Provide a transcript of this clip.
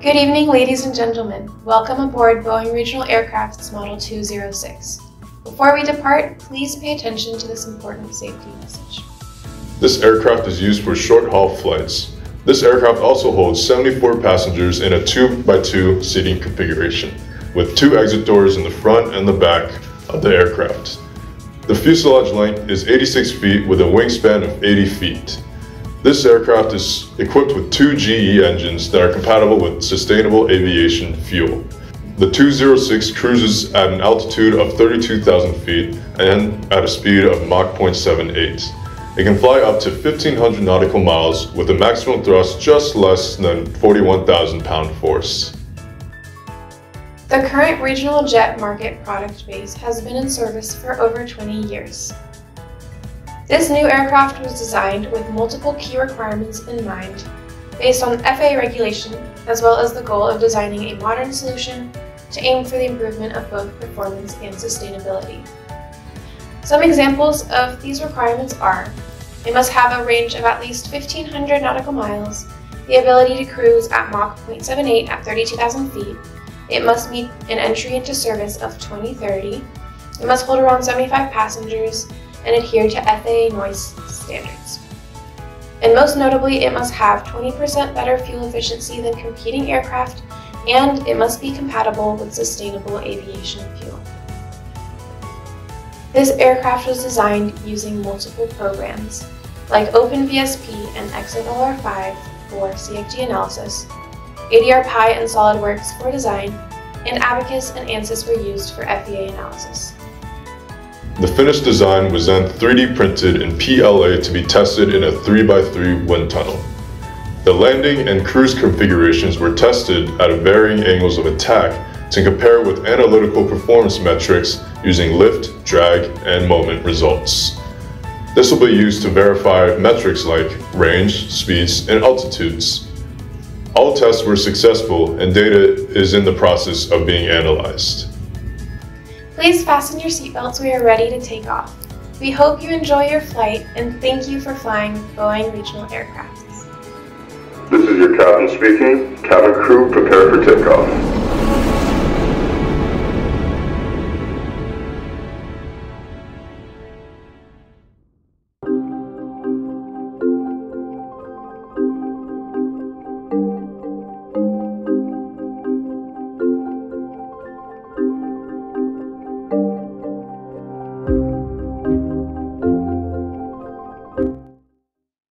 Good evening, ladies and gentlemen. Welcome aboard Boeing Regional Aircraft's Model 206. Before we depart, please pay attention to this important safety message. This aircraft is used for short-haul flights. This aircraft also holds 74 passengers in a 2x2 seating configuration, with two exit doors in the front and the back of the aircraft. The fuselage length is 86 feet with a wingspan of 80 feet. This aircraft is equipped with two GE engines that are compatible with sustainable aviation fuel. The 206 cruises at an altitude of 32,000 feet and at a speed of Mach 0.78. It can fly up to 1,500 nautical miles with a maximum thrust just less than 41,000 pound force. The current regional jet market product base has been in service for over 20 years. This new aircraft was designed with multiple key requirements in mind, based on FAA regulation, as well as the goal of designing a modern solution to aim for the improvement of both performance and sustainability. Some examples of these requirements are it must have a range of at least 1,500 nautical miles, the ability to cruise at Mach 0.78 at 32,000 feet, it must meet an entry into service of 2030, it must hold around 75 passengers, and adhere to FAA noise standards. And most notably, it must have 20% better fuel efficiency than competing aircraft, and it must be compatible with sustainable aviation fuel. This aircraft was designed using multiple programs, like OpenVSP and XFLR5 for CFD analysis, ADRPy and SolidWorks for design, and Abaqus and ANSYS were used for FEA analysis. The finished design was then 3D printed in PLA to be tested in a 3x3 wind tunnel. The landing and cruise configurations were tested at varying angles of attack to compare with analytical performance metrics using lift, drag, and moment results. This will be used to verify metrics like range, speeds, and altitudes. All tests were successful and data is in the process of being analyzed. Please fasten your seatbelts, we are ready to take off. We hope you enjoy your flight and thank you for flying Boeing Regional Aircrafts. This is your captain speaking. Cabin crew, prepare for takeoff.